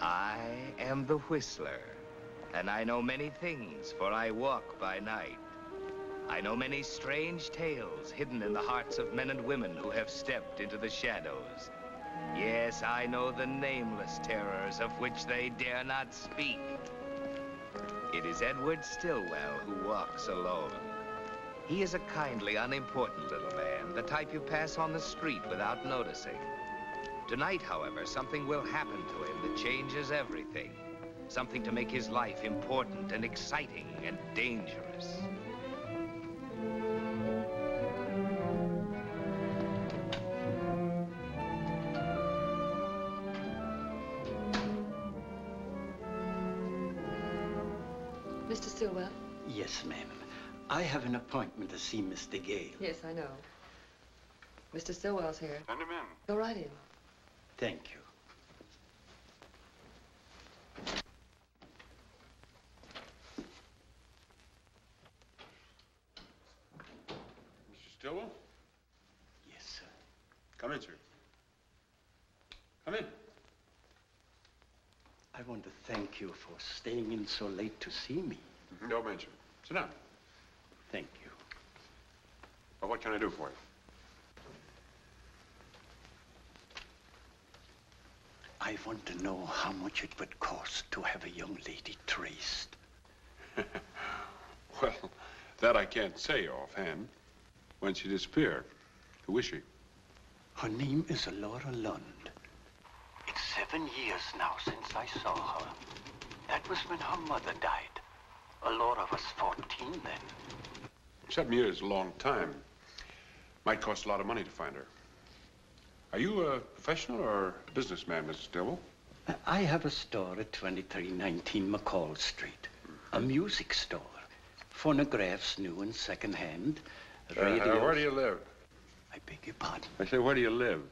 I am the Whistler, and I know many things, for I walk by night. I know many strange tales hidden in the hearts of men and women who have stepped into the shadows. Yes, I know the nameless terrors of which they dare not speak. It is Edward Stillwell who walks alone. He is a kindly, unimportant little man, the type you pass on the street without noticing. Tonight, however, something will happen to him that changes everything. Something to make his life important and exciting and dangerous. Mr. Stillwell? Yes, ma'am. I have an appointment to see Mr. Gale. Yes, I know. Mr. Stillwell's here. Send him in. Go right in. Thank you. Mr. Stillwell? Yes, sir. Come in, sir. Come in. I want to thank you for staying in so late to see me. Don't mention it. Sit down. Thank you. Well, what can I do for you? I want to know how much it would cost to have a young lady traced. Well, that I can't say offhand. When she disappeared, who is she? Her name is Laura Lund. It's seven years now since I saw her. That was when her mother died. Laura was 14 then. Seven years is a long time. Might cost a lot of money to find her. Are you a professional or a businessman, Mr. Stillwell? I have a store at 2319 McCall Street. A music store. Phonographs, new and second-hand. Uh, uh, where do you live? I beg your pardon. I say, where do you live?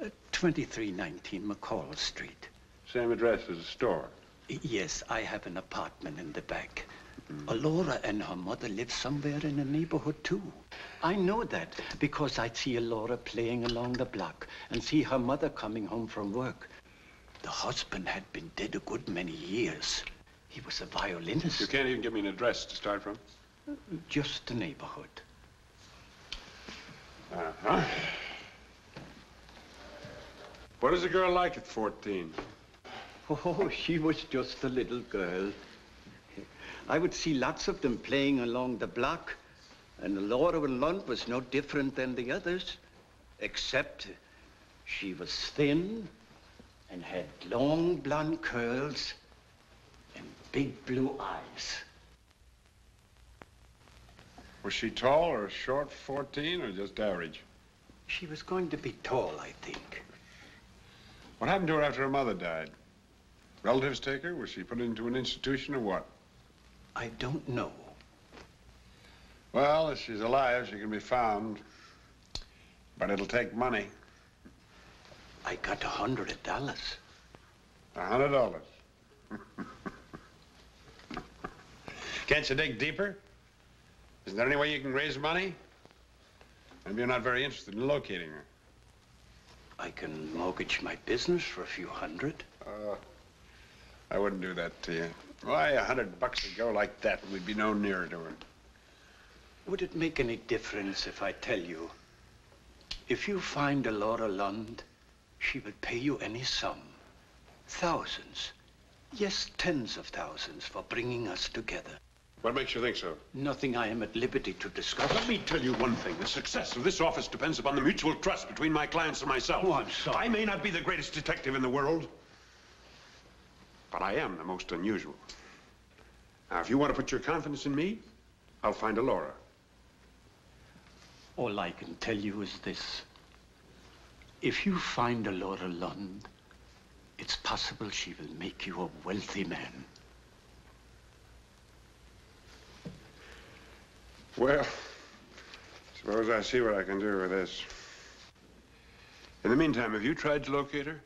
Uh, 2319 McCall Street. Same address as the store. Yes, I have an apartment in the back. Laura and her mother live somewhere in the neighborhood, too. I know that because I'd see Laura playing along the block and see her mother coming home from work. The husband had been dead a good many years. He was a violinist. You can't even give me an address to start from? Just the neighborhood. Uh-huh. What is a girl like at 14? Oh, she was just a little girl. I would see lots of them playing along the block, and Laura Lund was no different than the others, except she was thin and had long blonde curls and big blue eyes. Was she tall or short 14 or just average? She was going to be tall, I think. What happened to her after her mother died? Relatives take her? Was she put into an institution or what? I don't know. Well, if she's alive, she can be found. But it'll take money. I got a hundred dollars. A hundred dollars. Can't you dig deeper? Isn't there any way you can raise money? Maybe you're not very interested in locating her. I can mortgage my business for a few hundred. Uh, I wouldn't do that to you. Why, a hundred bucks a go like that, we'd be no nearer to her. Would it make any difference if I tell you, if you find a Laura Lund, she will pay you any sum. Thousands. Yes, tens of thousands for bringing us together. What makes you think so? Nothing I am at liberty to discuss. Let me tell you one thing. The success of this office depends upon the mutual trust between my clients and myself. Oh, I'm sorry. I may not be the greatest detective in the world, but I am the most unusual. Now, if you want to put your confidence in me, I'll find a Laura. All I can tell you is this. If you find a Laura Lund, it's possible she will make you a wealthy man. Well, suppose I see what I can do with this. In the meantime, have you tried to locate her?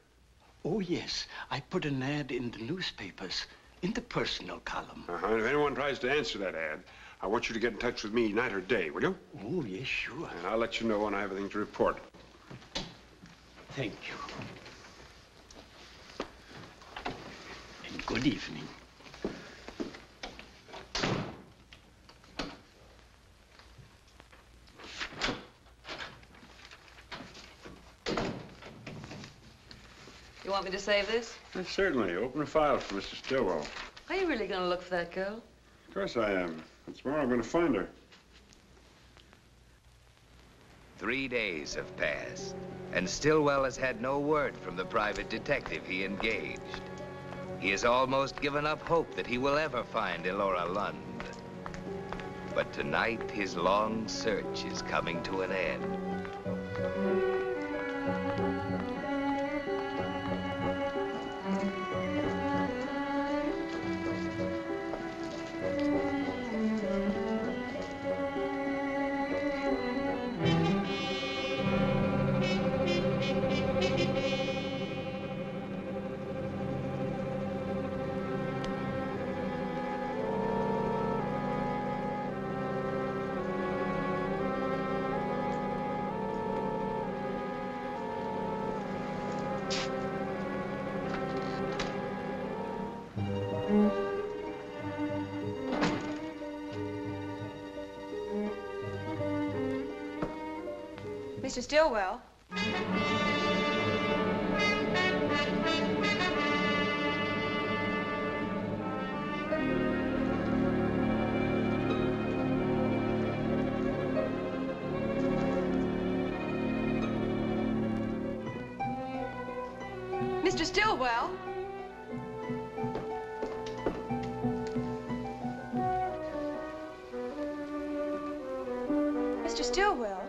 Oh, yes. I put an ad in the newspapers, in the personal column. Uh-huh. If anyone tries to answer that ad, I want you to get in touch with me night or day, will you? Oh, yes, sure. And I'll let you know when I have anything to report. Thank you. And good evening. You want me to save this? Yes, certainly. Open a file for Mr. Stillwell. Are you really going to look for that girl? Of course I am. And tomorrow I'm going to find her. Three days have passed, and Stillwell has had no word from the private detective he engaged. He has almost given up hope that he will ever find Laura Lund. But tonight, his long search is coming to an end. Stillwell. Mr. Stillwell. Mr. Stillwell.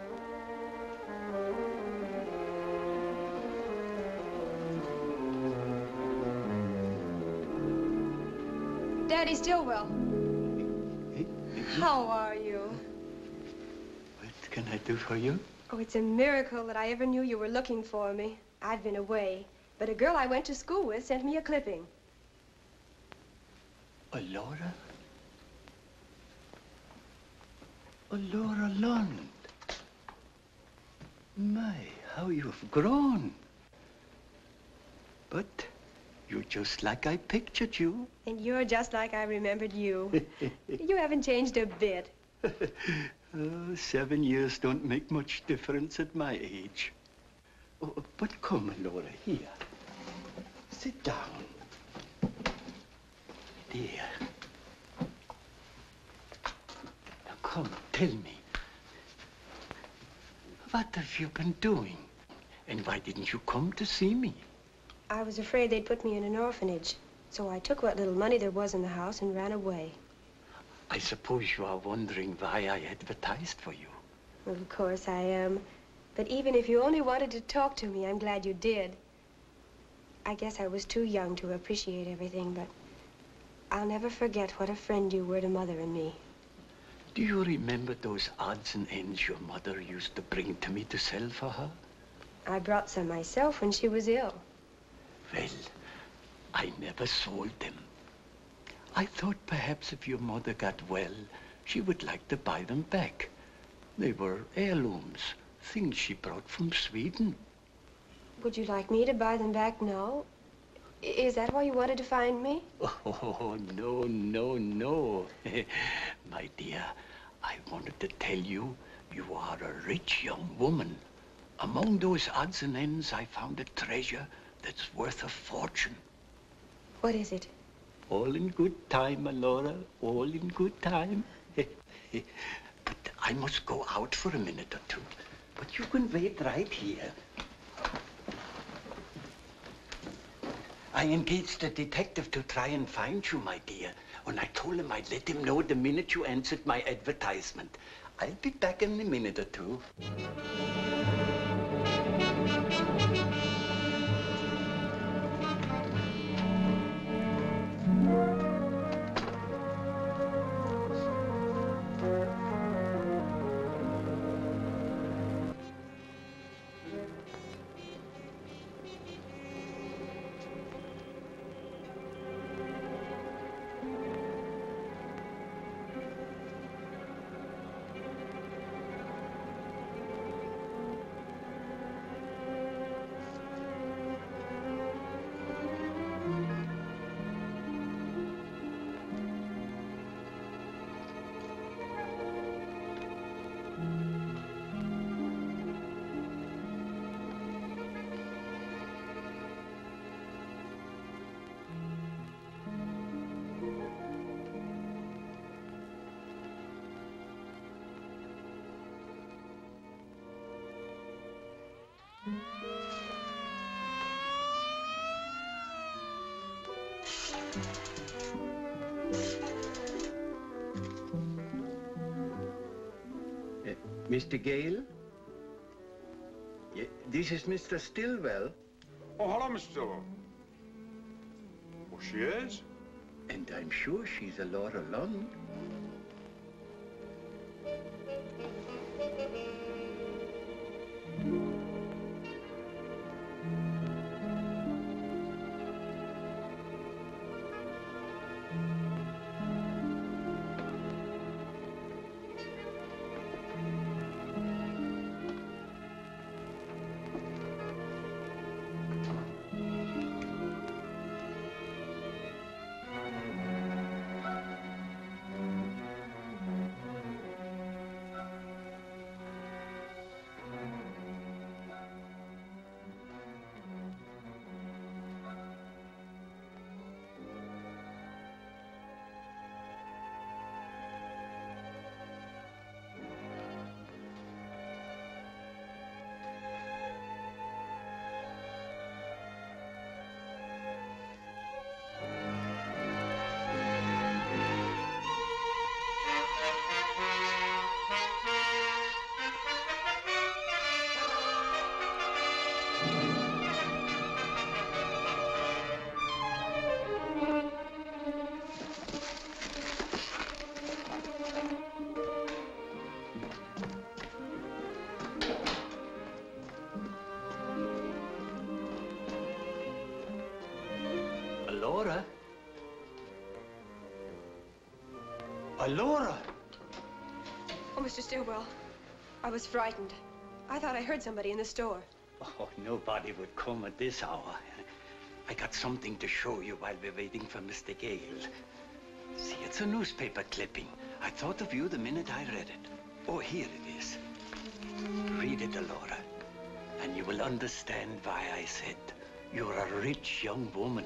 Daddy Stillwell. How are you? What can I do for you? Oh, it's a miracle that I ever knew you were looking for me. I'd been away, but a girl I went to school with sent me a clipping. Laura? Laura Lund. My, how you've grown. But you're just like I pictured you. And you're just like I remembered you. you haven't changed a bit. Oh, seven years don't make much difference at my age. Oh, but come, Laura, here. Sit down. Dear. Now come, tell me. What have you been doing? And why didn't you come to see me? I was afraid they'd put me in an orphanage. So I took what little money there was in the house and ran away. I suppose you are wondering why I advertised for you. Well, of course I am. But even if you only wanted to talk to me, I'm glad you did. I guess I was too young to appreciate everything, but I'll never forget what a friend you were to Mother and me. Do you remember those odds and ends your mother used to bring to me to sell for her? I brought some myself when she was ill. Well, I never sold them. I thought perhaps if your mother got well, she would like to buy them back. They were heirlooms, things she brought from Sweden. Would you like me to buy them back now? Is that why you wanted to find me? Oh, no, no, no. My dear, I wanted to tell you, you are a rich young woman. Among those odds and ends, I found a treasure that's worth a fortune. What is it? All in good time, Laura. All in good time. but I must go out for a minute or two. But you can wait right here. I engaged a detective to try and find you, my dear. And I told him I'd let him know the minute you answered my advertisement. I'll be back in a minute or two. Mr. Gale? Yeah, this is Mr. Stillwell, Oh, hello, Mr. Stillwell. Oh, she is? and I'm sure she's a Laura Lund. Mr. Stillwell, I was frightened. I thought I heard somebody in the store. Oh, nobody would come at this hour. I got something to show you while we're waiting for Mr. Gale. See, it's a newspaper clipping. I thought of you the minute I read it. Oh, here it is. Read it, Laura, and you will understand why I said you're a rich young woman.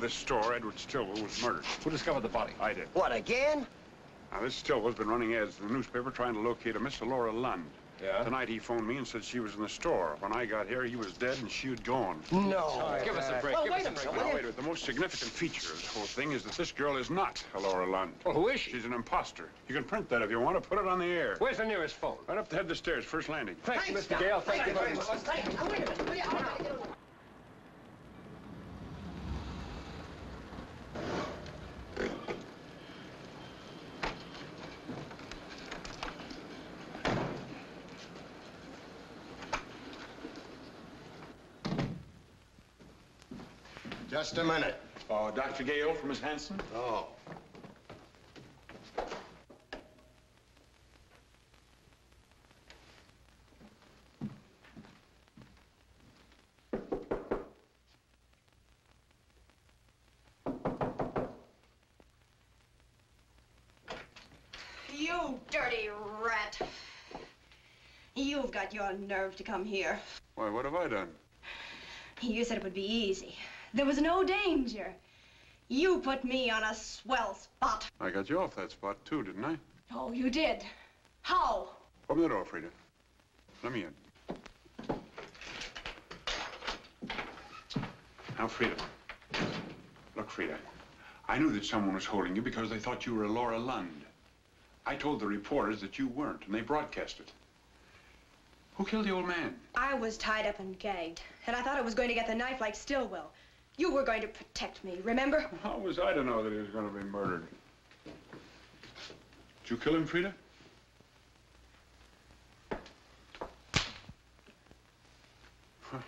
Of this store, Edward Stillwell, was murdered. Who discovered the body? I did. What, again? Now, this Stillwell's been running ads in the newspaper trying to locate a Miss Laura Lund. Yeah? Tonight he phoned me and said she was in the store. When I got here, he was dead and she had gone. No. Give us a break. Well, Give wait us a a break. minute, Now, wait a minute. The most significant feature of this whole thing is that this girl is not a Laura Lund. Well, who is she? She's an imposter. You can print that if you want to. Put it on the air. Where's the nearest phone? Right up the head of the stairs, first landing. Thank you, Mr. Gale. Thank you very much. Now, wait a minute. Just a minute. Uh, Dr. Gale from Miss Hanson? Oh. You dirty rat. You've got your nerve to come here. Why, what have I done? You said it would be easy. There was no danger. You put me on a swell spot. I got you off that spot, too, didn't I? Oh, you did. How? Open the door, Frida. Let me in. Now, Frida. Look, Frida. I knew that someone was holding you because they thought you were Laura Lund. I told the reporters that you weren't, and they broadcast it. Who killed the old man? I was tied up and gagged, and I thought I was going to get the knife like Stillwell. You were going to protect me, remember? How was I to know that he was going to be murdered? Did you kill him, Frida?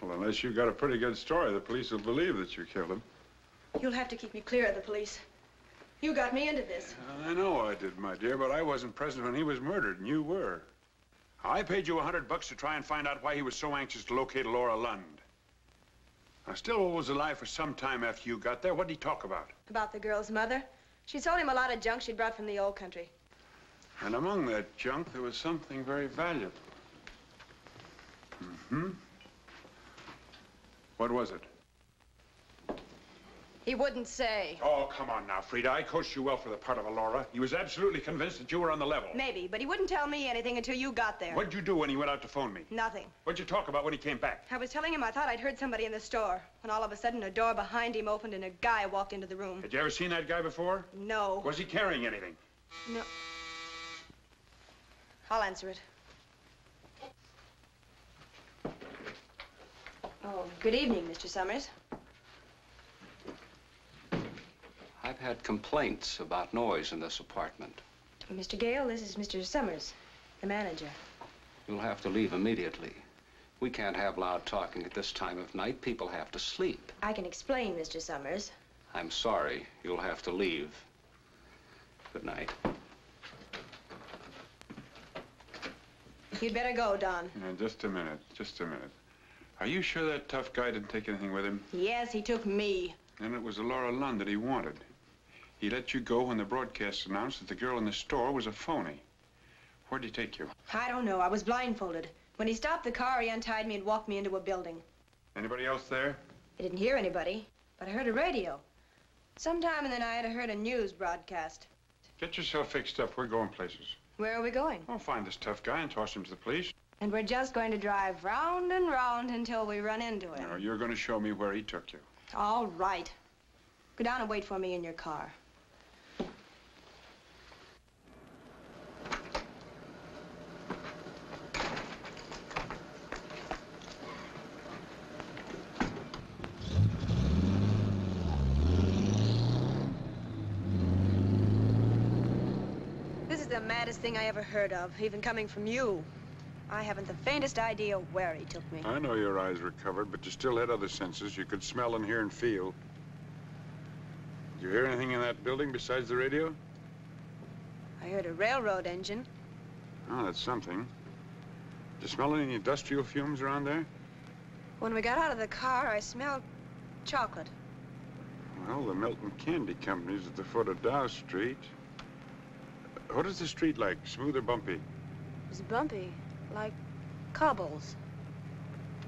Well, unless you've got a pretty good story, the police will believe that you killed him. You'll have to keep me clear of the police. You got me into this. I know I did, my dear, but I wasn't present when he was murdered, and you were. I paid you a hundred bucks to try and find out why he was so anxious to locate Laura Lund. Now, Stillwell was alive for some time after you got there. What did he talk about? About the girl's mother. She sold him a lot of junk she'd brought from the old country. And among that junk, there was something very valuable. Mm-hmm. What was it? He wouldn't say. Oh, come on now, Frida. I coached you well for the part of Laura. He was absolutely convinced that you were on the level. Maybe, but he wouldn't tell me anything until you got there. What'd you do when he went out to phone me? Nothing. What'd you talk about when he came back? I was telling him I thought I'd heard somebody in the store. When all of a sudden, a door behind him opened and a guy walked into the room. Had you ever seen that guy before? No. Was he carrying anything? No. I'll answer it. Oh, good evening, Mr. Summers. I've had complaints about noise in this apartment. Mr. Gale, this is Mr. Summers, the manager. You'll have to leave immediately. We can't have loud talking at this time of night. People have to sleep. I can explain, Mr. Summers. I'm sorry. You'll have to leave. Good night. You'd better go, Don. Now, just a minute. Just a minute. Are you sure that tough guy didn't take anything with him? Yes, he took me. And it was the Laura Lund that he wanted. He let you go when the broadcast announced that the girl in the store was a phony. Where'd he take you? I don't know. I was blindfolded. When he stopped the car, he untied me and walked me into a building. Anybody else there? I didn't hear anybody, but I heard a radio. Sometime in the night, I heard a news broadcast. Get yourself fixed up. We're going places. Where are we going? I'll find this tough guy and toss him to the police. And we're just going to drive round and round until we run into him. No, you're going to show me where he took you. All right. Go down and wait for me in your car. This maddest thing I ever heard of, even coming from you. I haven't the faintest idea where he took me. I know your eyes were covered, but you still had other senses. You could smell and hear and feel. Did you hear anything in that building besides the radio? I heard a railroad engine. Oh, that's something. Did you smell any industrial fumes around there? When we got out of the car, I smelled chocolate. Well, the Milton Candy Company's at the foot of Dow Street. What is the street like? Smooth or bumpy? It was bumpy, like cobbles.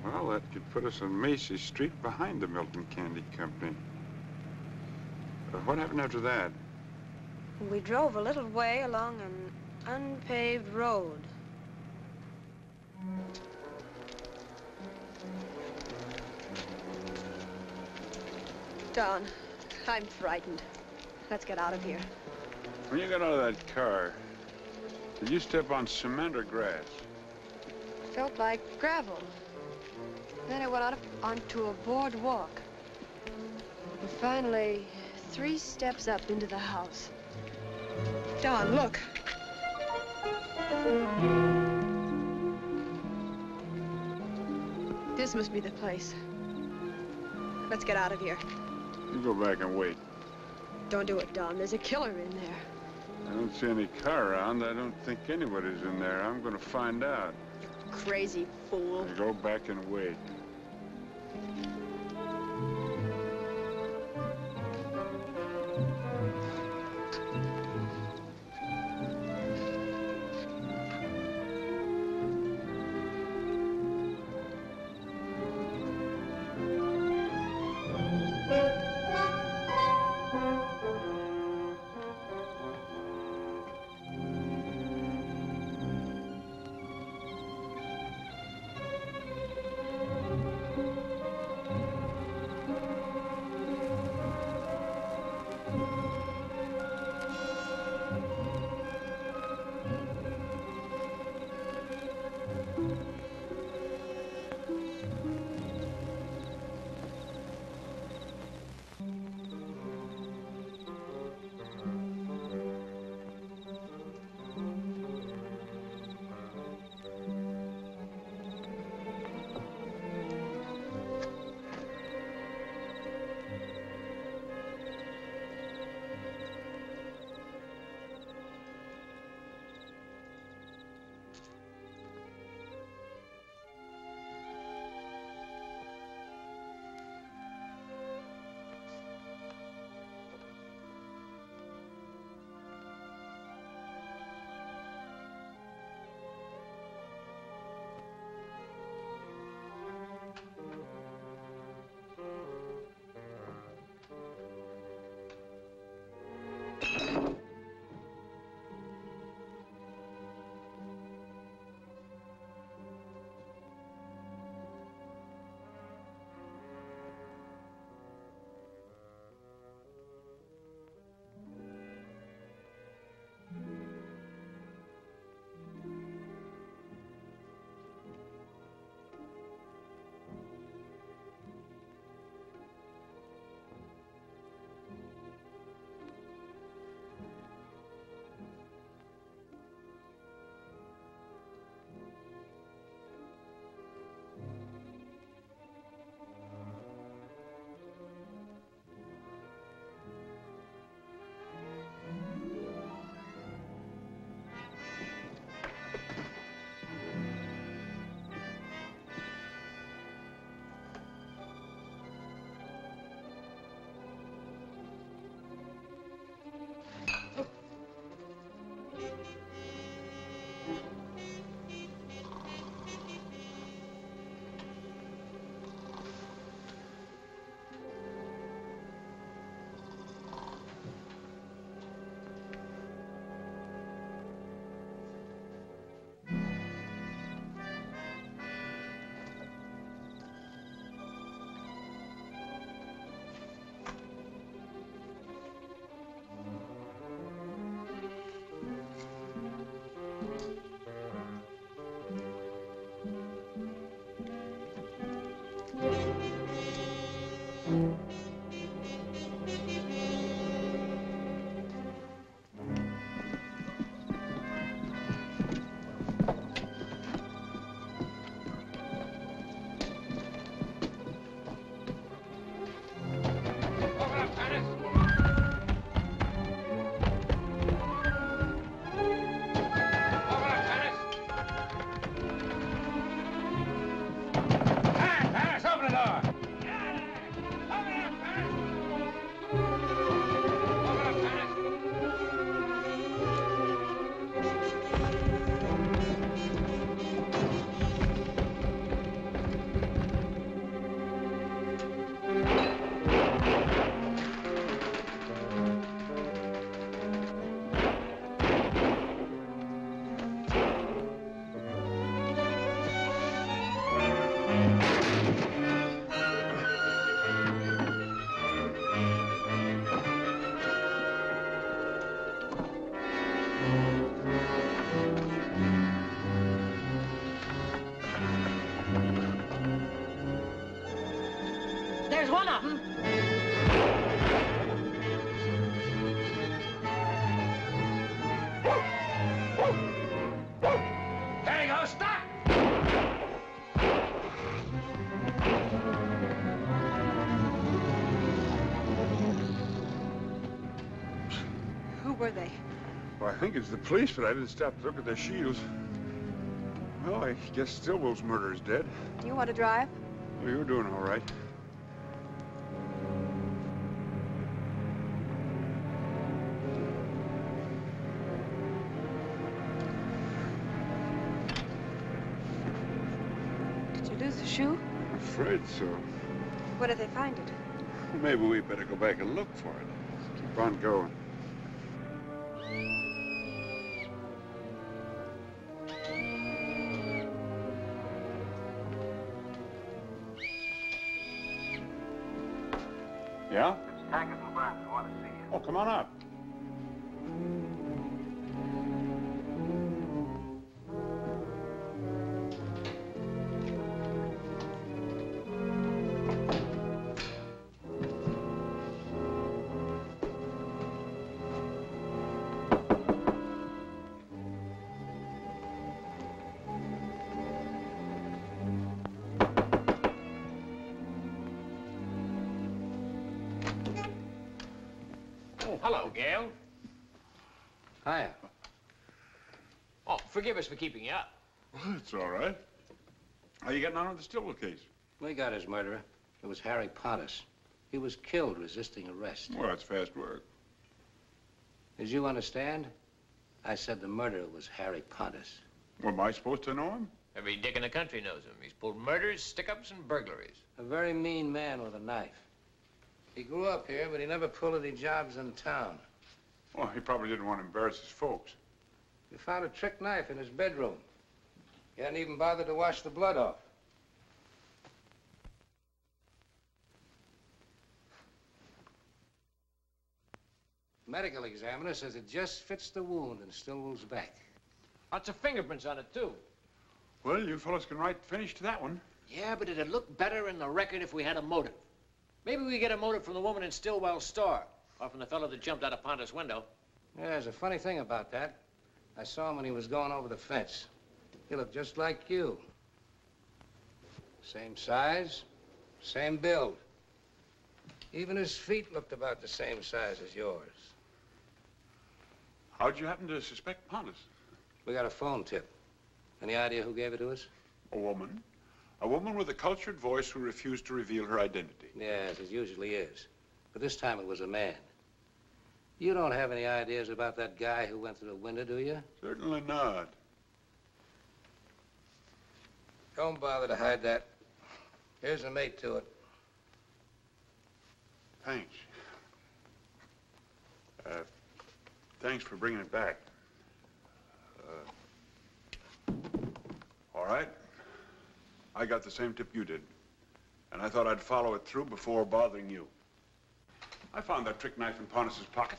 Well, that could put us on Macy Street behind the Milton Candy Company. Uh, what happened after that? We drove a little way along an unpaved road. Don, I'm frightened. Let's get out of here. When you got out of that car, did you step on cement or grass? Felt like gravel. Then I went out onto a boardwalk. And finally, three steps up into the house. Don, look. This must be the place. Let's get out of here. You go back and wait. Don't do it, Don. There's a killer in there. I don't see any car around. I don't think anybody's in there. I'm going to find out. Crazy fool. Go back and wait. Think it's the police, but I didn't stop to look at their shields. Well, I guess Stillwell's murder is dead. Do you want to drive? Well, you're doing all right. Did you lose the shoe? I'm afraid so. Where did they find it? Maybe we better go back and look for it. Keep on going. Forgive us for keeping you up. It's all right. How you getting on with the Stillwell case? We got his murderer. It was Harry Pontus. He was killed resisting arrest. Well, that's fast work. As you understand, I said the murderer was Harry Pontus. Well, am I supposed to know him? Every dick in the country knows him. He's pulled murders, stick-ups, and burglaries. A very mean man with a knife. He grew up here, but he never pulled any jobs in town. Well, he probably didn't want to embarrass his folks. We found a trick knife in his bedroom. He hadn't even bothered to wash the blood off. Medical examiner says it just fits the wound in Stillwell's back. Lots of fingerprints on it, too. Well, you fellas can write finish to that one. Yeah, but it'd look better in the record if we had a motive. Maybe we get a motive from the woman in Stillwell's store, or from the fellow that jumped out of Pontus' window. Yeah, there's a funny thing about that. I saw him when he was going over the fence. He looked just like you. Same size, same build. Even his feet looked about the same size as yours. How'd you happen to suspect Pontus? We got a phone tip. Any idea who gave it to us? A woman. A woman with a cultured voice who refused to reveal her identity. Yes, it usually is. But this time it was a man. You don't have any ideas about that guy who went through the window, do you? Certainly not. Don't bother to hide that. Here's a mate to it. Thanks. Uh, thanks for bringing it back. Uh, all right. I got the same tip you did. And I thought I'd follow it through before bothering you. I found that trick knife in Pontus's pocket.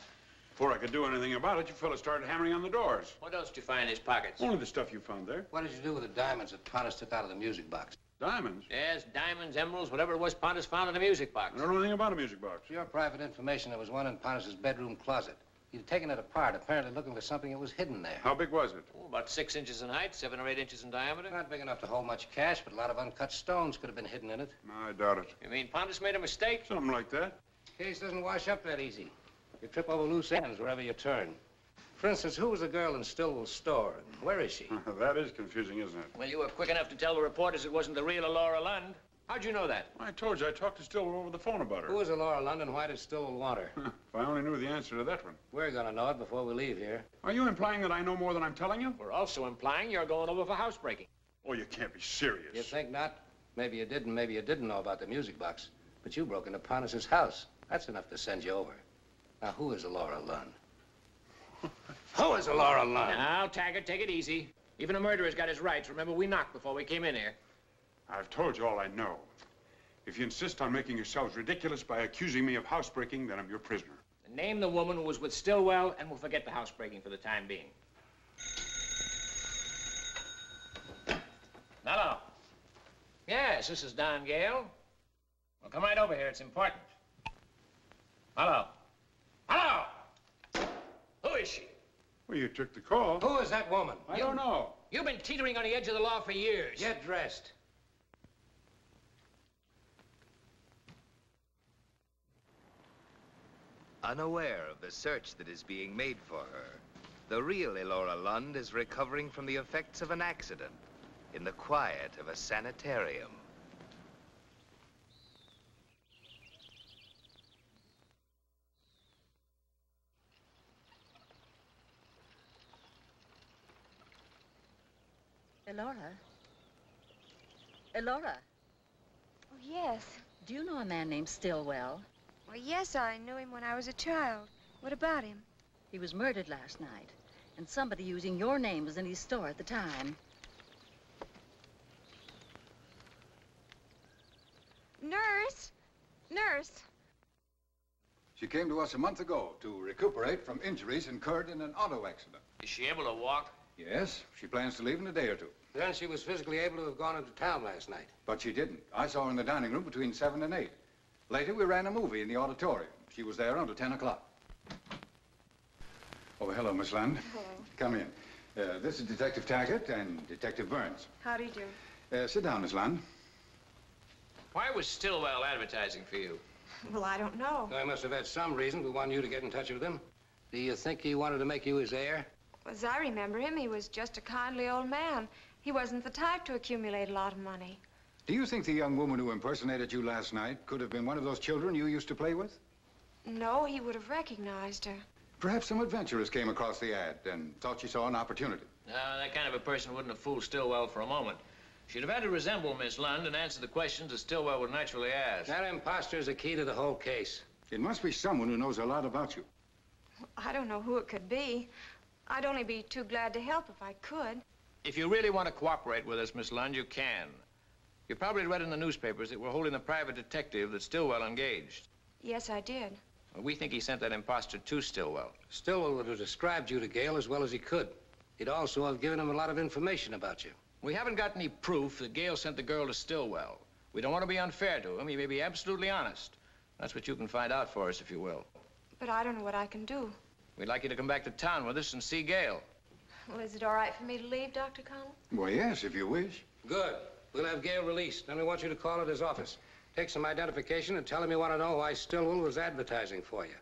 Before I could do anything about it, you fellas started hammering on the doors. What else did you find in his pockets? Only the stuff you found there. What did you do with the diamonds that Pontus took out of the music box? Diamonds. Yes, diamonds, emeralds, whatever it was Pontus found in the music box. I don't know anything about a music box. For your private information, there was one in Pontus's bedroom closet. He'd taken it apart, apparently looking for something that was hidden there. How big was it? Oh, about six inches in height, seven or eight inches in diameter. Not big enough to hold much cash, but a lot of uncut stones could have been hidden in it. No, I doubt it. You mean Pontus made a mistake? Something like that. Case doesn't wash up that easy. You trip over loose ends wherever you turn. For instance, who was the girl in Stillwell's store? and Where is she? that is confusing, isn't it? Well, you were quick enough to tell the reporters it wasn't the real Laura Lund. How'd you know that? I told you I talked to Stillwell over the phone about her. Who is Laura London? Why did Stillwell want her? if I only knew the answer to that one. We're gonna know it before we leave here. Are you implying that I know more than I'm telling you? We're also implying you're going over for housebreaking. Oh, you can't be serious. You think not? Maybe you didn't, maybe you didn't know about the music box. But you broke into Pontus's house. That's enough to send you over. Now, who is Laura Lund? who is Laura Lund? Now, Taggart, take it easy. Even a murderer's got his rights. Remember, we knocked before we came in here. I've told you all I know. If you insist on making yourselves ridiculous by accusing me of housebreaking, then I'm your prisoner. Name the woman who was with Stillwell, and we'll forget the housebreaking for the time being. Hello. Yes, this is Don Gale. Well, come right over here. It's important. Hello. Hello! Who is she? Well, you took the call. Who is that woman? I don't know. You've been teetering on the edge of the law for years. Get dressed. Unaware of the search that is being made for her, the real Laura Lund is recovering from the effects of an accident in the quiet of a sanitarium. Laura? Laura, Oh, yes. do you know a man named Stillwell? Well, yes, I knew him when I was a child. What about him? He was murdered last night, and somebody using your name was in his store at the time. Nurse! Nurse! She came to us a month ago to recuperate from injuries incurred in an auto accident. Is she able to walk? Yes, she plans to leave in a day or two. Then she was physically able to have gone into town last night. But she didn't. I saw her in the dining room between 7 and 8. Later, we ran a movie in the auditorium. She was there until 10 o'clock. Oh, hello, Miss Lund. Hello. Come in. Uh, this is Detective Taggart and Detective Burns. How do you do? Uh, sit down, Miss Lund. Why was Stillwell advertising for you? Well, I don't know. I must have had some reason for wanting you to get in touch with him. Do you think he wanted to make you his heir? As I remember him, he was just a kindly old man. He wasn't the type to accumulate a lot of money. Do you think the young woman who impersonated you last night could have been one of those children you used to play with? No, he would have recognized her. Perhaps some adventurers came across the ad and thought she saw an opportunity. No, that kind of a person wouldn't have fooled Stillwell for a moment. She'd have had to resemble Miss Lund and answer the questions that Stillwell would naturally ask. That imposter is the key to the whole case. It must be someone who knows a lot about you. I don't know who it could be. I'd only be too glad to help if I could. If you really want to cooperate with us, Miss Lund, you can. You probably read in the newspapers that we're holding the private detective that Stillwell engaged. Yes, I did. Well, we think he sent that imposter to Stillwell. Stillwell would have described you to Gale as well as he could. He'd also have given him a lot of information about you. We haven't got any proof that Gale sent the girl to Stillwell. We don't want to be unfair to him. He may be absolutely honest. That's what you can find out for us, if you will. But I don't know what I can do. We'd like you to come back to town with us and see Gale. Well, is it all right for me to leave, Dr. Connell? Well, yes, if you wish. Good. We'll have Gale released. Then we want you to call at his office. Take some identification and tell him you want to know why Stillwell was advertising for you.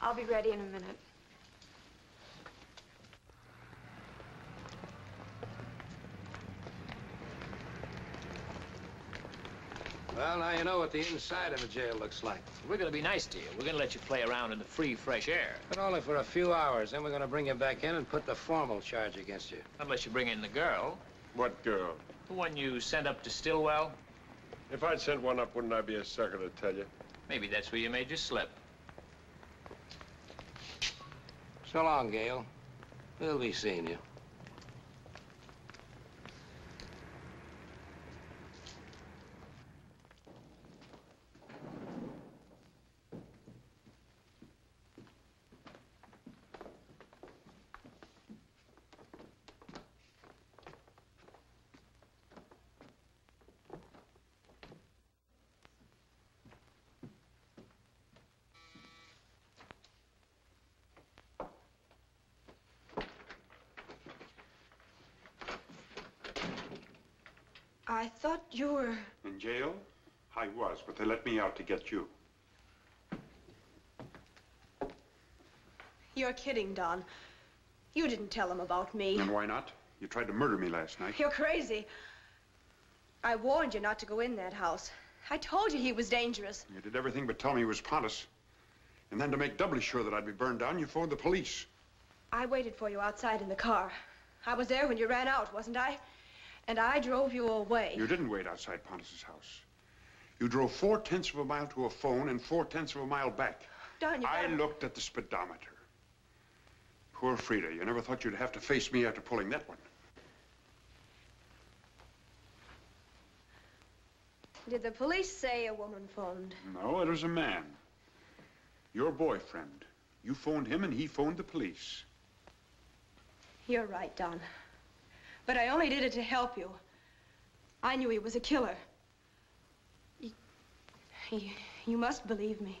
I'll be ready in a minute. Well, now you know what the inside of a jail looks like. We're going to be nice to you. We're going to let you play around in the free, fresh air. But only for a few hours. Then we're going to bring you back in and put the formal charge against you. Unless you bring in the girl. What girl? The one you sent up to Stillwell. If I'd sent one up, wouldn't I be a sucker to tell you? Maybe that's where you made your slip. So long, Gale. We'll be seeing you. I thought you were... In jail? I was, but they let me out to get you. You're kidding, Don. You didn't tell them about me. And why not? You tried to murder me last night. You're crazy. I warned you not to go in that house. I told you he was dangerous. You did everything but tell me he was Pontus. And then to make doubly sure that I'd be burned down, you phoned the police. I waited for you outside in the car. I was there when you ran out, wasn't I? And I drove you away. You didn't wait outside Pontus's house. You drove four-tenths of a mile to a phone and four-tenths of a mile back. Don, you I gotta- looked at the speedometer. Poor Frida, you never thought you'd have to face me after pulling that one. Did the police say a woman phoned? No, it was a man. Your boyfriend. You phoned him and he phoned the police. You're right, Don. But I only did it to help you. I knew he was a killer. You, must believe me.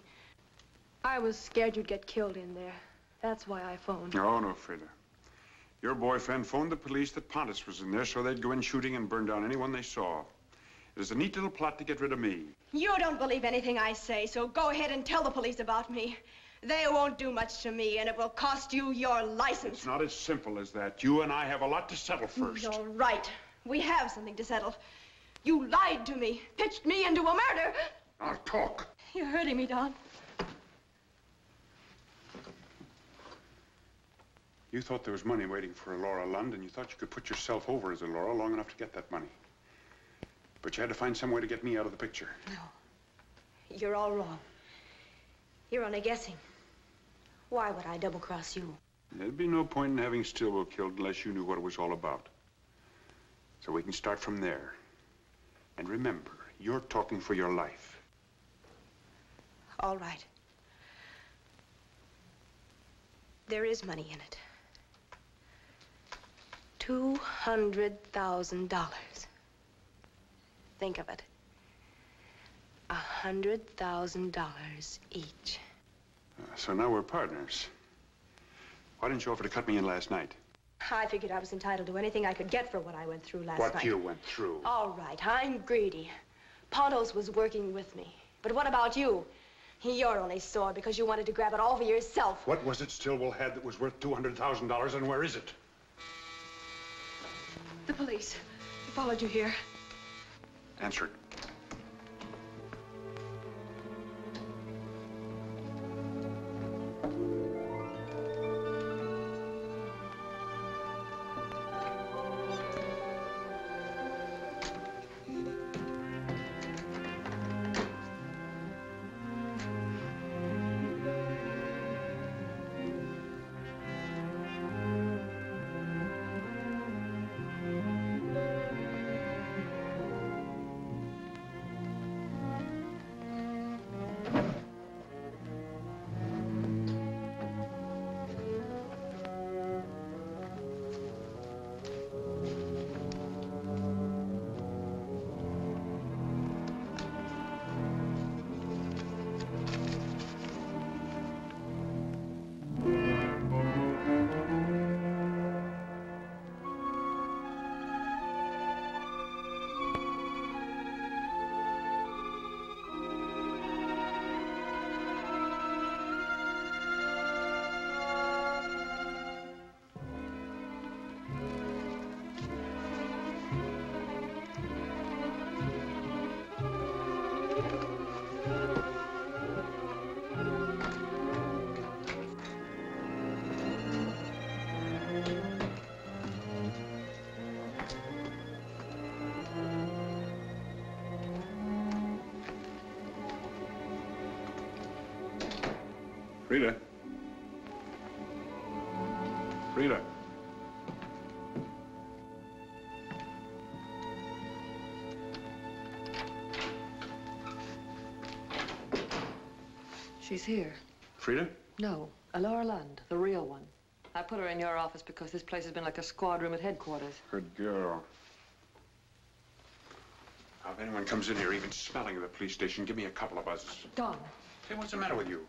I was scared you'd get killed in there. That's why I phoned. Oh, no, Frida. Your boyfriend phoned the police that Pontus was in there so they'd go in shooting and burn down anyone they saw. It was a neat little plot to get rid of me. You don't believe anything I say, so go ahead and tell the police about me. They won't do much to me, and it will cost you your license. It's not as simple as that. You and I have a lot to settle first. You're right. We have something to settle. You lied to me, pitched me into a murder. I'll talk. You're hurting me, Don. You thought there was money waiting for Laura Lund, and you thought you could put yourself over as a Laura long enough to get that money. But you had to find some way to get me out of the picture. No. You're all wrong. You're only guessing. Why would I double-cross you? There'd be no point in having Stillwell killed unless you knew what it was all about. So we can start from there. And remember, you're talking for your life. All right. There is money in it. Two hundred thousand dollars. Think of it. A hundred thousand dollars each. Uh, so now we're partners. Why didn't you offer to cut me in last night? I figured I was entitled to anything I could get for what I went through last what night. What you went through. All right, I'm greedy. Pontus was working with me. But what about you? You're only sore because you wanted to grab it all for yourself. What was it Stillwell had that was worth $200,000, and where is it? The police They followed you here. Answer it. She's here. Frida? No, Laura Lund, the real one. I put her in your office because this place has been like a squad room at headquarters. Good girl. Now, if anyone comes in here even smelling of the police station, give me a couple of buzzes. Don, Hey, what's the matter with you?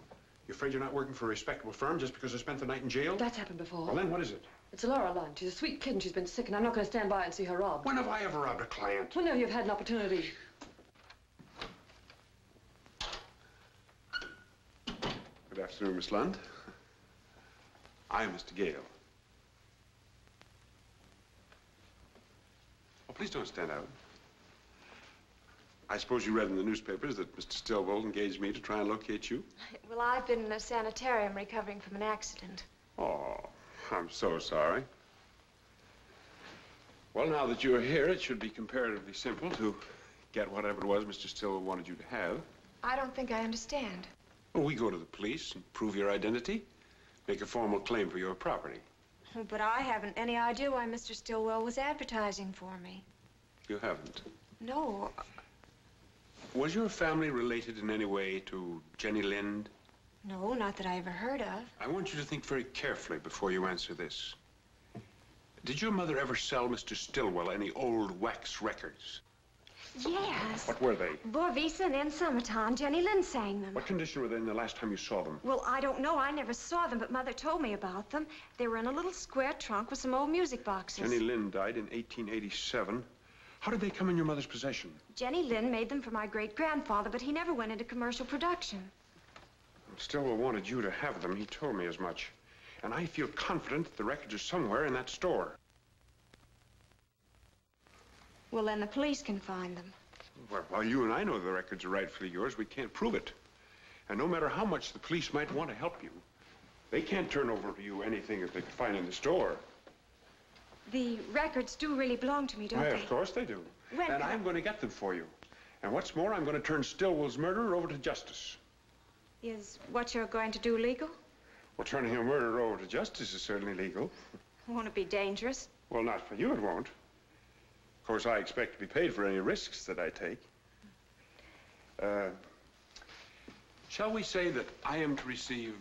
You afraid you're not working for a respectable firm just because I spent the night in jail? that's happened before. Well, then what is it? It's Laura Lund. She's a sweet kid and she's been sick, and I'm not going to stand by and see her robbed. When have I ever robbed a client? Whenever you've had an opportunity. Good afternoon, Miss Lund. I'm Mr. Gale. Oh, please don't stand out. I suppose you read in the newspapers that Mr. Stillwell engaged me to try and locate you? Well, I've been in a sanitarium recovering from an accident. Oh, I'm so sorry. Well, now that you're here, it should be comparatively simple to get whatever it was Mr. Stillwell wanted you to have. I don't think I understand. Well, we go to the police and prove your identity, make a formal claim for your property. But I haven't any idea why Mr. Stillwell was advertising for me. You haven't. No, Was your family related in any way to Jenny Lind? no, not that I ever heard of. I want you to think very carefully before you answer this. Did your mother ever sell Mr. Stillwell any old wax records? Yes. What were they? Borvisa and Summertime. Jenny Lind sang them. What condition were they in the last time you saw them? Well, I don't know. I never saw them, but Mother told me about them. They were in a little square trunk with some old music boxes. Jenny Lind died in 1887. How did they come in your mother's possession? Jenny Lind made them for my great-grandfather, but he never went into commercial production. Stillwell wanted you to have them. He told me as much. And I feel confident that the records are somewhere in that store. Well, then the police can find them. Well, while you and I know the records are rightfully yours, we can't prove it. And no matter how much the police might want to help you, they can't turn over to you anything that they could find in the store. The records do really belong to me, don't Why, they? of course they do. When and I'm going to get them for you. And what's more, I'm going to turn Stillwell's murderer over to justice. Is what you're going to do legal? Well, turning a murderer over to justice is certainly legal. Won't it be dangerous? Well, not for you, it won't. Of course, I expect to be paid for any risks that I take. Uh, shall we say that I am to receive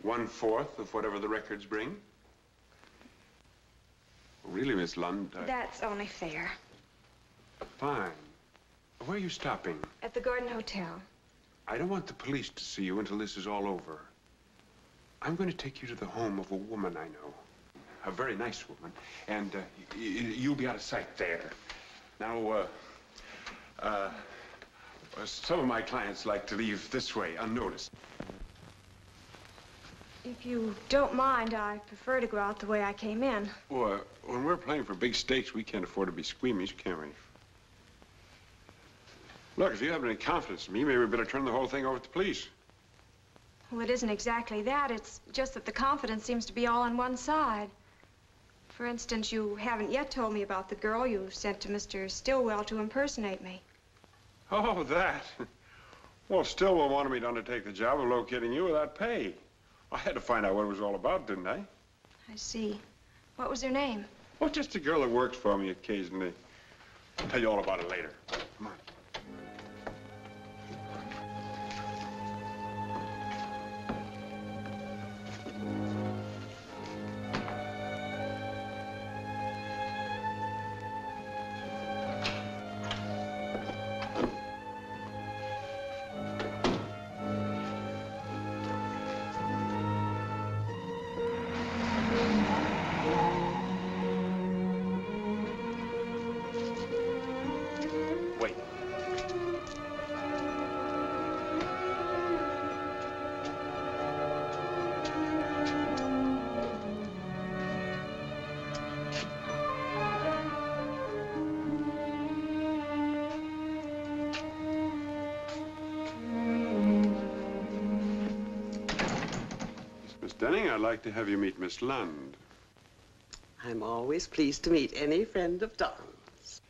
one-fourth of whatever the records bring? Really, Miss Lund, I... That's only fair. Fine. Where are you stopping? At the Garden Hotel. I don't want the police to see you until this is all over. I'm going to take you to the home of a woman I know. A very nice woman. And uh, you'll be out of sight there. Now, uh, uh, uh, some of my clients like to leave this way, unnoticed. If you don't mind, I prefer to go out the way I came in. Well, uh, when we're playing for big stakes, we can't afford to be squeamish, can we? Look, if you have any confidence in me, maybe we better turn the whole thing over to the police. Well, it isn't exactly that. It's just that the confidence seems to be all on one side. For instance, you haven't yet told me about the girl you sent to Mr. Stillwell to impersonate me. Oh, that. Well, Stillwell wanted me to undertake the job of locating you without pay. I had to find out what it was all about, didn't I? I see. What was her name? Well, just a girl that works for me occasionally. I'll tell you all about it later. Come on. I'd like to have you meet Miss Lund. I'm always pleased to meet any friend of Don's.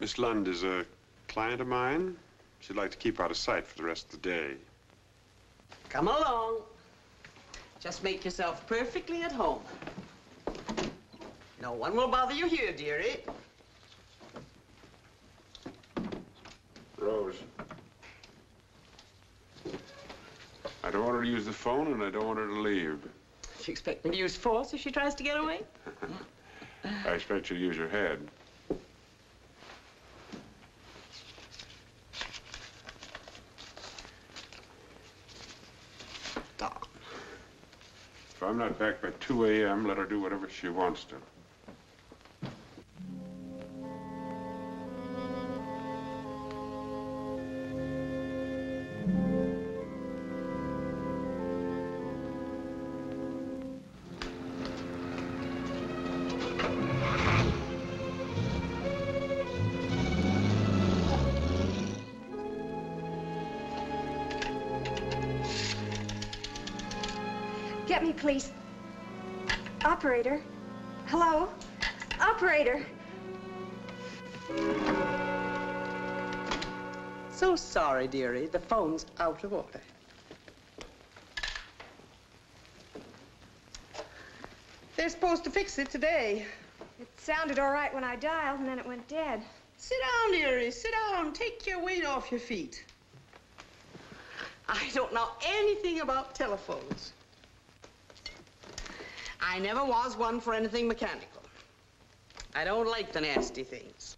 Miss Lund is a client of mine. She'd like to keep out of sight for the rest of the day. Come along. Just make yourself perfectly at home. No one will bother you here, dearie. Rose. I don't want her to use the phone, and I don't want her to leave. She expect me to use force if she tries to get away? I expect you to use your head. If I'm not back by 2 a.m., let her do whatever she wants to. So sorry, dearie. The phone's out of order. They're supposed to fix it today. It sounded all right when I dialed, and then it went dead. Sit down, dearie. Sit down. Take your weight off your feet. I don't know anything about telephones. I never was one for anything mechanical. I don't like the nasty things.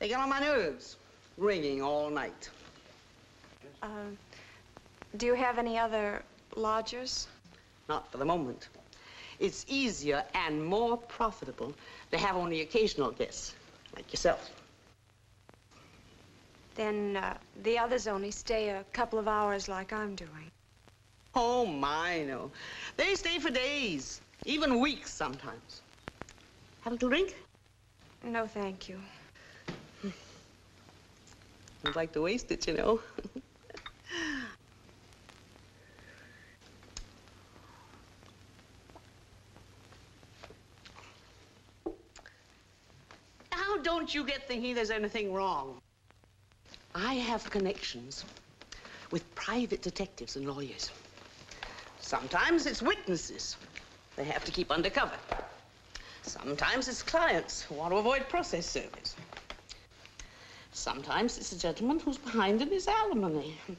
They get on my nerves, ringing all night. Um, do you have any other lodgers? Not for the moment. It's easier and more profitable to have only occasional guests, like yourself. Then uh, the others only stay a couple of hours like I'm doing. Oh, my, no. They stay for days, even weeks sometimes. Have a little drink? No, thank you. I'd like to waste it, you know. How don't you get thinking there's anything wrong. I have connections with private detectives and lawyers. Sometimes it's witnesses they have to keep undercover. Sometimes it's clients who want to avoid process service. Sometimes it's a gentleman who's behind in his alimony.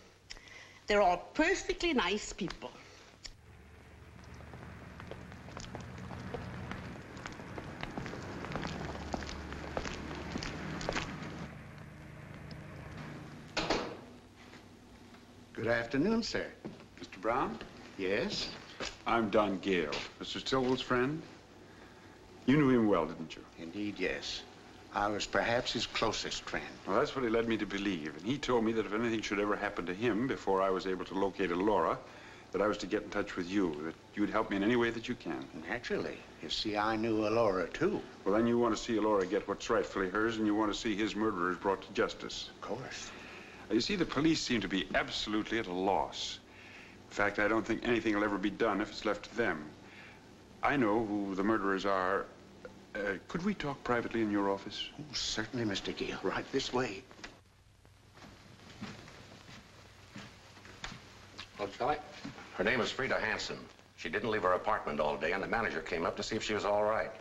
They're all perfectly nice people. Good afternoon, sir. Mr. Brown? Yes? I'm Don Gale, Mr. Stillwell's friend. You knew him well, didn't you? Indeed, yes. I was perhaps his closest friend. Well, that's what he led me to believe. And he told me that if anything should ever happen to him before I was able to locate Laura, that I was to get in touch with you, that you'd help me in any way that you can. Naturally. You see, I knew Laura, too. Well, then you want to see Laura get what's rightfully hers, and you want to see his murderers brought to justice. Of course. You see, the police seem to be absolutely at a loss. In fact, I don't think anything will ever be done if it's left to them. I know who the murderers are. Uh, could we talk privately in your office? Oh, certainly, Mr. Gale. Right this way. Well, shall I? Her name is Frida Hansen. She didn't leave her apartment all day, and the manager came up to see if she was all right.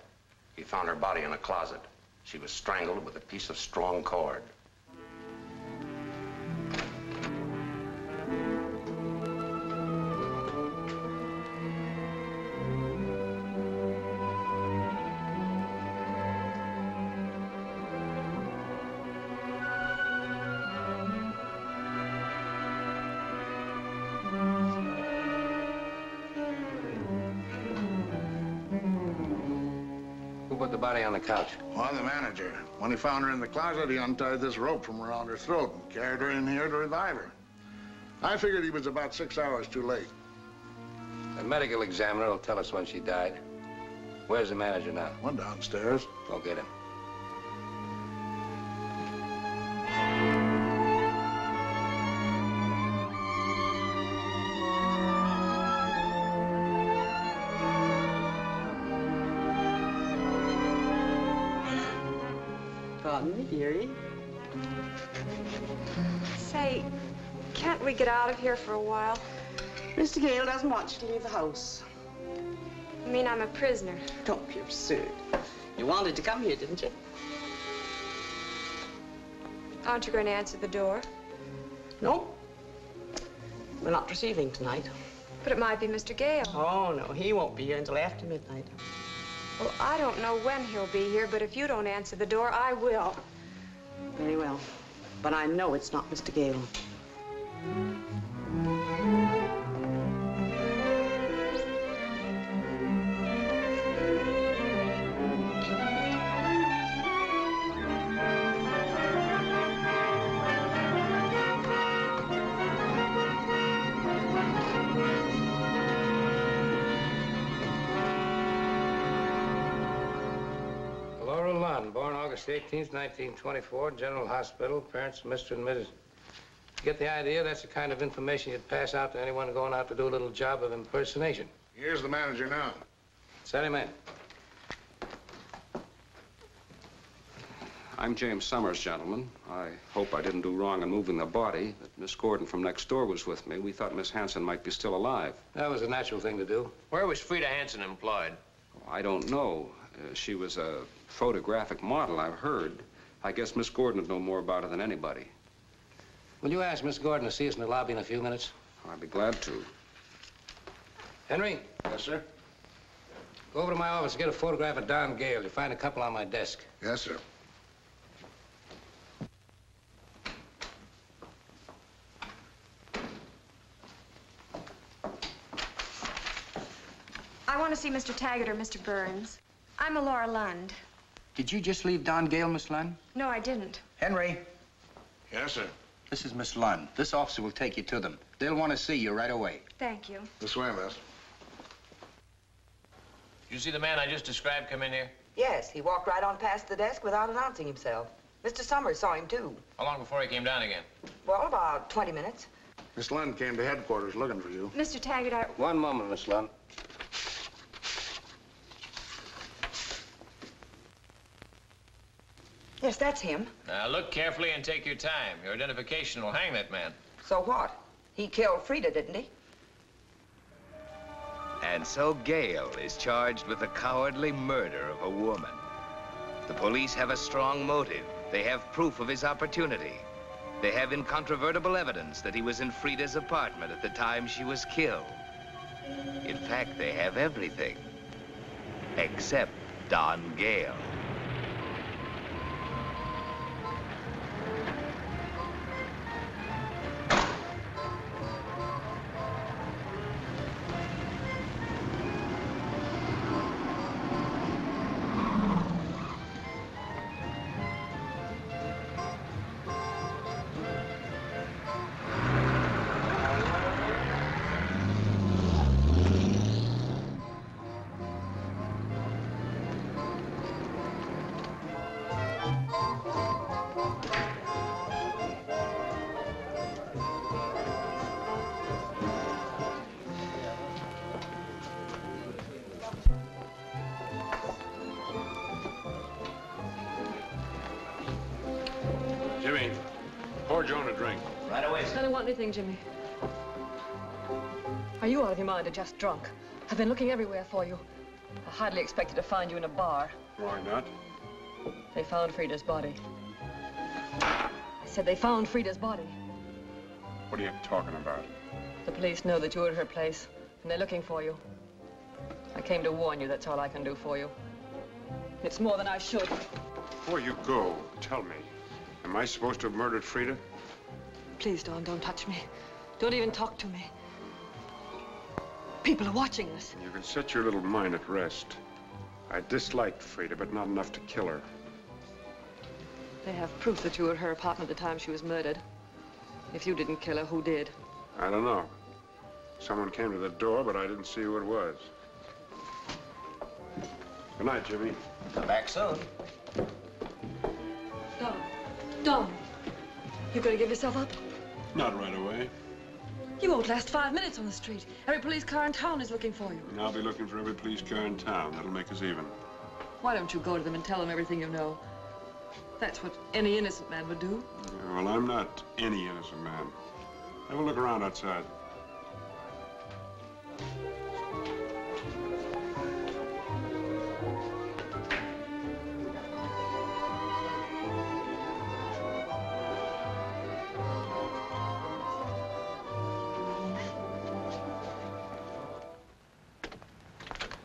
He found her body in a closet. She was strangled with a piece of strong cord. The body on the couch? Why, the manager. When he found her in the closet, he untied this rope from around her throat and carried her in here to revive her. I figured he was about six hours too late. The medical examiner will tell us when she died. Where's the manager now? Went downstairs. Go get him. Say, can't we get out of here for a while? Mr. Gale doesn't want you to leave the house. You mean, I'm a prisoner. Don't be absurd. You wanted to come here, didn't you? Aren't you going to answer the door? No. We're not receiving tonight. But it might be Mr. Gale. Oh, no, he won't be here until after midnight. Well, I don't know when he'll be here, but if you don't answer the door, I will. Very well. But I know it's not Mr. Gale. 18th, 1924, General Hospital, parents Mr. and Mrs. Get the idea? That's the kind of information you'd pass out to anyone going out to do a little job of impersonation. Here's the manager now. Send him in. I'm James Summers, gentlemen. I hope I didn't do wrong in moving the body. That Miss Gordon from next door was with me. We thought Miss Hansen might be still alive. That was a natural thing to do. Where was Frida Hansen employed? I don't know. Uh, she was a photographic model, I've heard. I guess Miss Gordon would know more about it than anybody. Will you ask Miss Gordon to see us in the lobby in a few minutes? I'd be glad to. Henry? Yes, sir? Go over to my office and get a photograph of Don Gale. You'll find a couple on my desk. Yes, sir. I want to see Mr. Taggart or Mr. Burns. I'm Laura Lund. Did you just leave Don Gale, Miss Lund? No, I didn't. Henry, Yes, sir. this is Miss Lund. This officer will take you to them. They'll want to see you right away. Thank you. This way, miss. You see the man I just described come in here? Yes, he walked right on past the desk without announcing himself. Mr. Summers saw him, too. How long before he came down again? Well, about 20 minutes. Miss Lund came to headquarters looking for you. Mr. Taggart, I... One moment, Miss Lund. Yes, that's him. Now, look carefully and take your time. Your identification will hang that man. So what? He killed Frida, didn't he? And so Gale is charged with the cowardly murder of a woman. The police have a strong motive. They have proof of his opportunity. They have incontrovertible evidence that he was in Frida's apartment at the time she was killed. In fact, they have everything. Except Don Gale. Away. Don't want anything, Jimmy. Are you out of your mind or just drunk? I've been looking everywhere for you. I hardly expected to find you in a bar. Why not? They found Frida's body. I said they found Frida's body. What are you talking about? The police know that you were at her place, and they're looking for you. I came to warn you, that's all I can do for you. It's more than I should. Before you go, tell me, am I supposed to have murdered Frida? Please, Don, don't touch me. Don't even talk to me. People are watching us. You can set your little mind at rest. I disliked Frida, but not enough to kill her. They have proof that you were at her apartment the time she was murdered. If you didn't kill her, who did? I don't know. Someone came to the door, but I didn't see who it was. Good night, Jimmy. Come back soon. Don, Don, you gonna give yourself up? Not right away. You won't last five minutes on the street. Every police car in town is looking for you. And I'll be looking for every police car in town. That'll make us even. Why don't you go to them and tell them everything you know? That's what any innocent man would do. Yeah, well, I'm not any innocent man. Have a look around outside.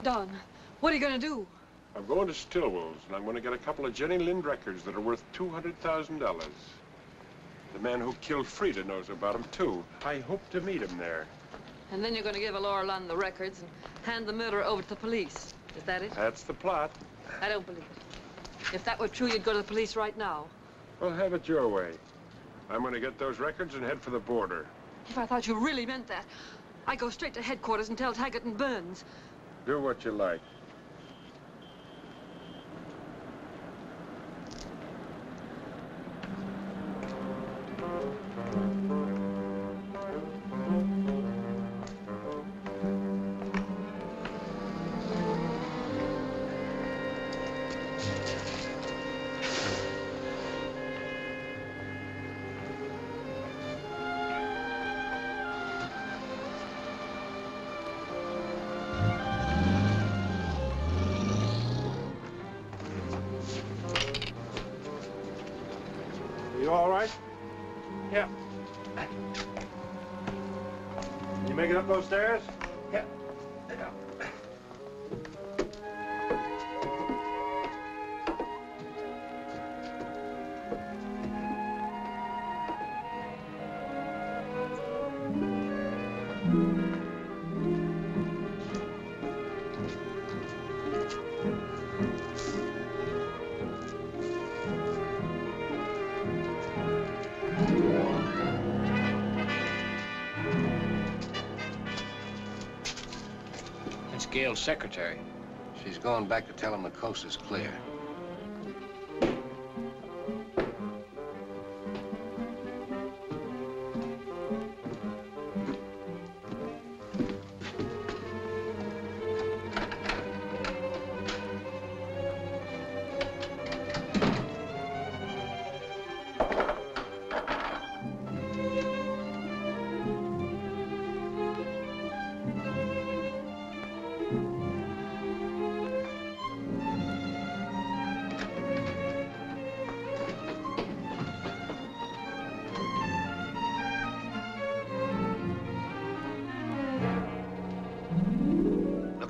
Don, what are you gonna do? I'm going to Stillwell's, and I'm going to get a couple of Jenny Lind records that are worth $200,000. The man who killed Frida knows about them, too. I hope to meet him there. And then you're gonna give Laura Lund the records and hand the murderer over to the police. Is that it? That's the plot. I don't believe it. If that were true, you'd go to the police right now. Well, have it your way. I'm going to get those records and head for the border. If I thought you really meant that, I'd go straight to headquarters and tell Taggart and Burns. Do what you like. Secretary. She's going back to tell him the coast is clear.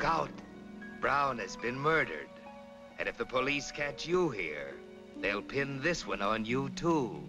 Out. Brown has been murdered. And if the police catch you here, they'll pin this one on you, too.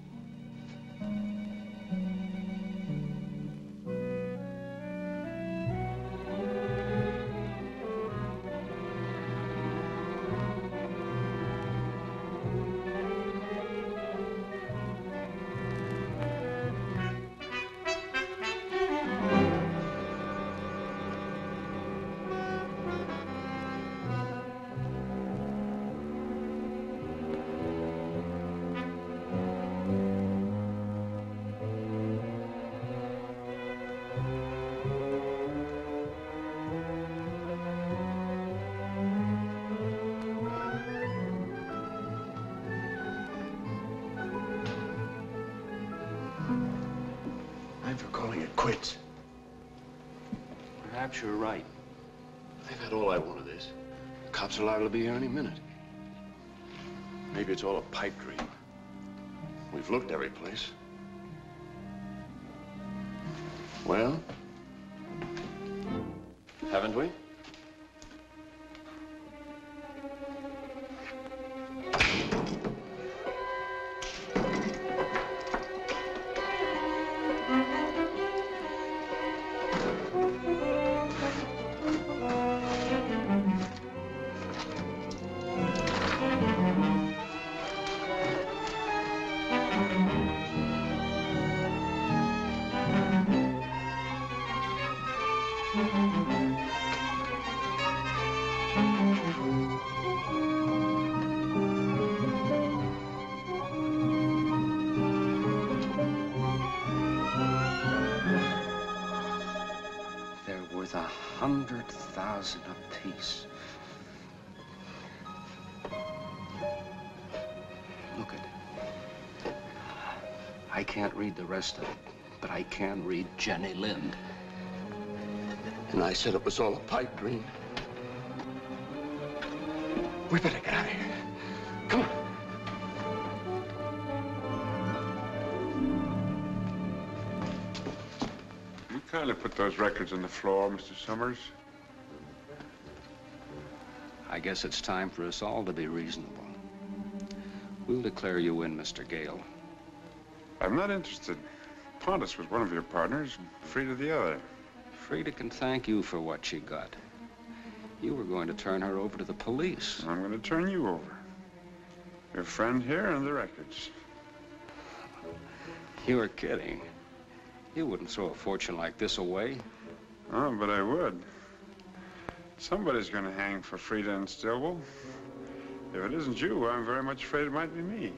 Hundred thousand apiece. Look at it. I can't read the rest of it, but I can read Jenny Lind. And I said it was all a pipe dream. We better get out of here. Put those records on the floor, Mr. Summers. I guess it's time for us all to be reasonable. We'll declare you in, Mr. Gale. I'm not interested. Pontus was one of your partners, Frida the other. Frida can thank you for what she got. You were going to turn her over to the police. I'm going to turn you over. Your friend here and the records. You were kidding. You wouldn't throw a fortune like this away. Oh, but I would. Somebody's going to hang for Frida and Stillwell. If it isn't you, I'm very much afraid it might be me.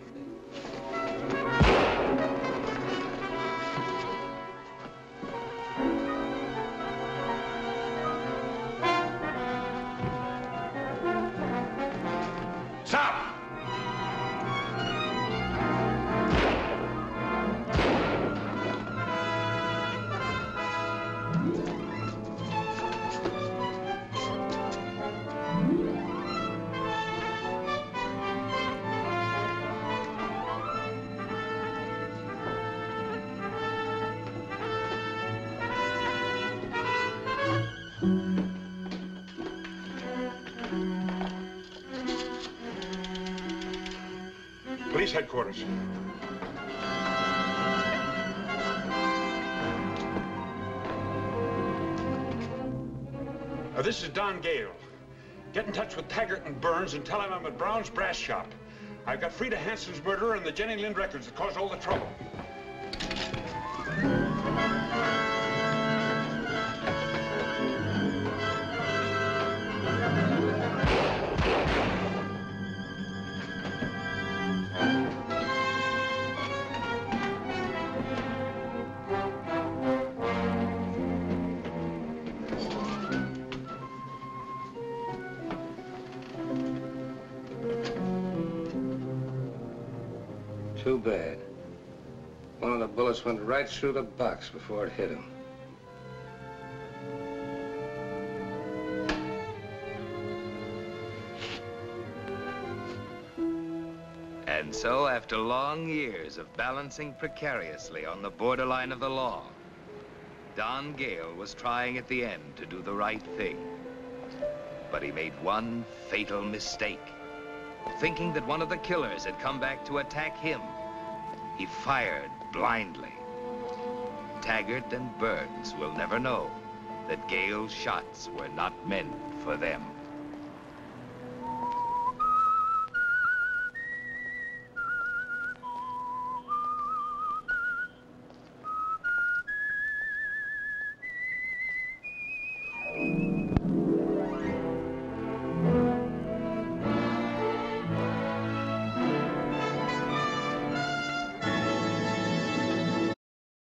Police headquarters. Uh, this is Don Gale. Get in touch with Taggart and Burns and tell him I'm at Brown's Brass Shop. I've got Frida Hansen's murderer and the Jenny Lind records that caused all the trouble. Went right through the box before it hit him. And so, after long years of balancing precariously on the borderline of the law, Don Gale was trying at the end to do the right thing. But he made one fatal mistake. Thinking that one of the killers had come back to attack him, he fired blindly. Taggart and Burns will never know that Gale's shots were not meant for them.